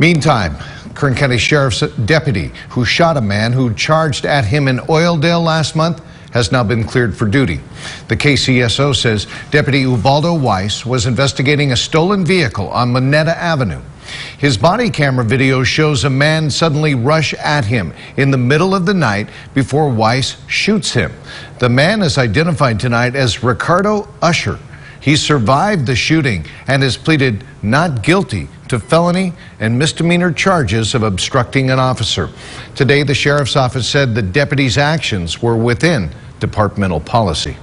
Meantime, Kern County Sheriff's deputy who shot a man who charged at him in Oildale last month has now been cleared for duty. The KCSO says Deputy Ubaldo Weiss was investigating a stolen vehicle on Moneta Avenue. His body camera video shows a man suddenly rush at him in the middle of the night before Weiss shoots him. The man is identified tonight as Ricardo Usher. He survived the shooting and has pleaded not guilty to felony and misdemeanor charges of obstructing an officer. Today, the sheriff's office said the deputy's actions were within departmental policy.